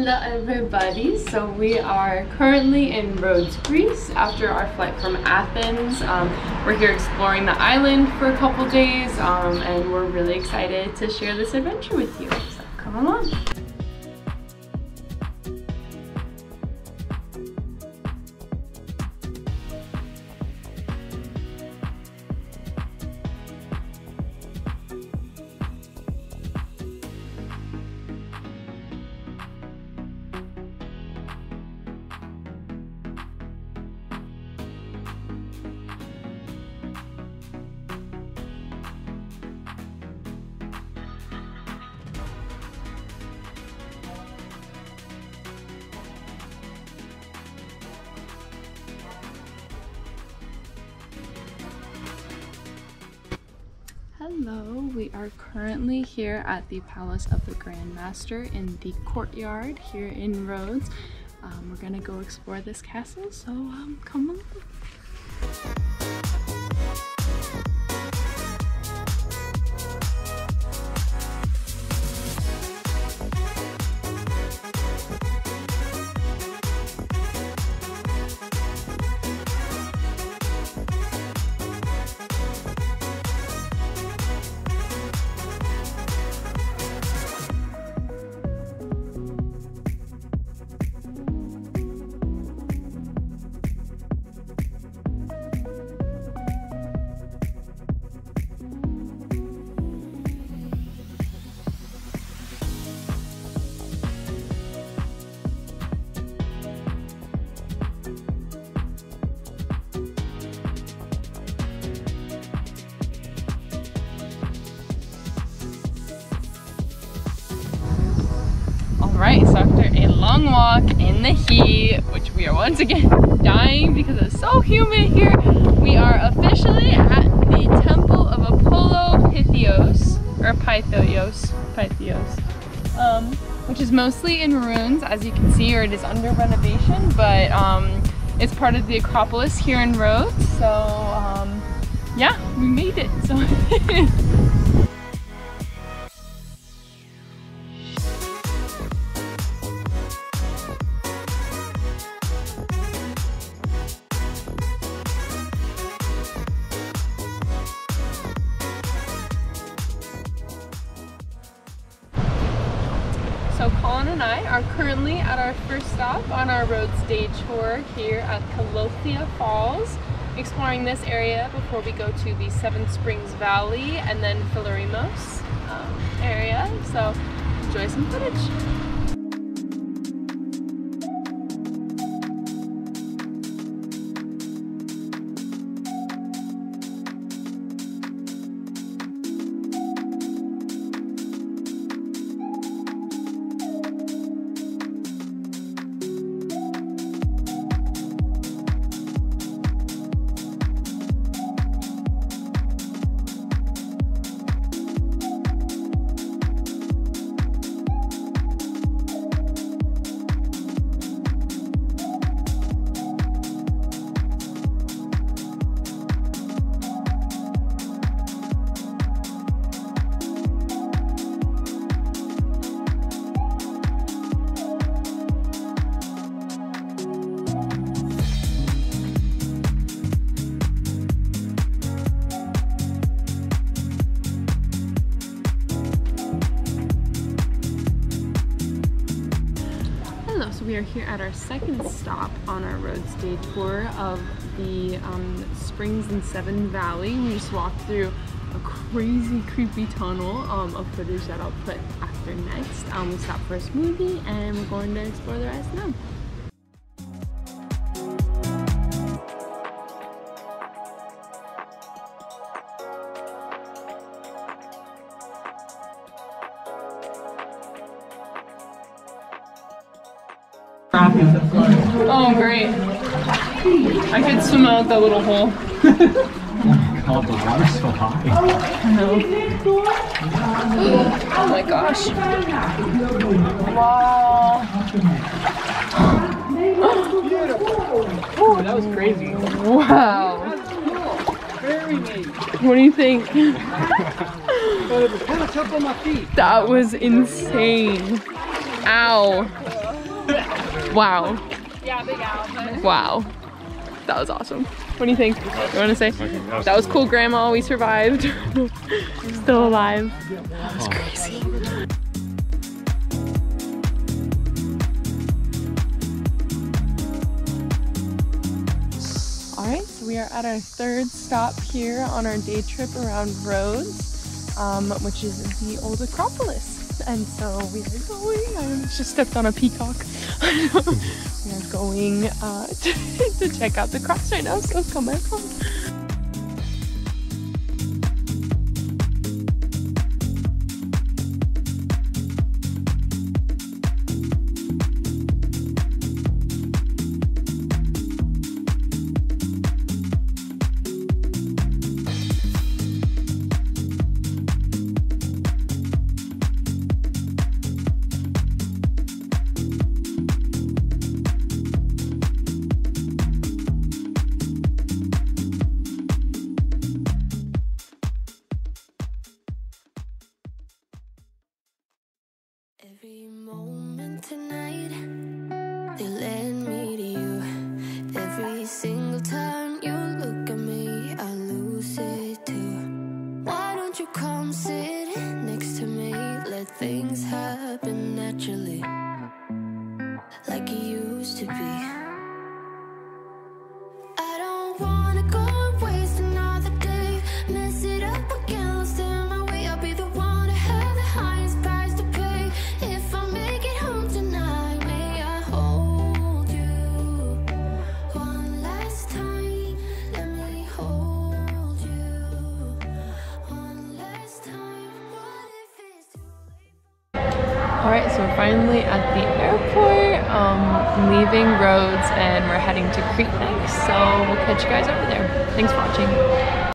Hello everybody, so we are currently in Rhodes, Greece after our flight from Athens. Um, we're here exploring the island for a couple days um, and we're really excited to share this adventure with you, so come along. Hello, we are currently here at the Palace of the Grand Master in the courtyard here in Rhodes. Um, we're gonna go explore this castle, so um, come along. Long walk in the heat, which we are once again dying because it's so humid here, we are officially at the Temple of Apollo Pythios, or Pythios, Pythios, um, which is mostly in ruins, as you can see, or it is under renovation, but um, it's part of the Acropolis here in Rhodes, so um, yeah, we made it. So Colin and I are currently at our first stop on our Rhodes day tour here at Kallithea Falls, exploring this area before we go to the Seven Springs Valley and then Filerimos um, area. So enjoy some footage. Are here at our second stop on our Rhodes Day tour of the um, Springs and Seven Valley. We just walked through a crazy creepy tunnel um, of footage that I'll put after next. Um, we stopped for a smoothie and we're going to explore the rest now. Oh, great. I could swim out that little hole. oh my God, the water's so high. Oh my gosh. Wow. Oh, that was crazy. Wow. Very neat. What do you think? It was kind of tough on my feet. That was insane. Ow. Wow. Yeah, big owl. Wow. That was awesome. What do you think? You want to say? That was cool, Grandma. We survived. Still alive. That was crazy. All right, so we are at our third stop here on our day trip around Rhodes, um, which is the old Acropolis. And so we are going, I just stepped on a peacock. we are going uh, to, to check out the cross right now, so come back home. Every moment tonight, they led me to you. Every single time you look at me, I lose it too. Why don't you come sit next to me? Let things happen late? All right, so we're finally at the airport, um, leaving Rhodes, and we're heading to Crete next. So we'll catch you guys over there. Thanks for watching.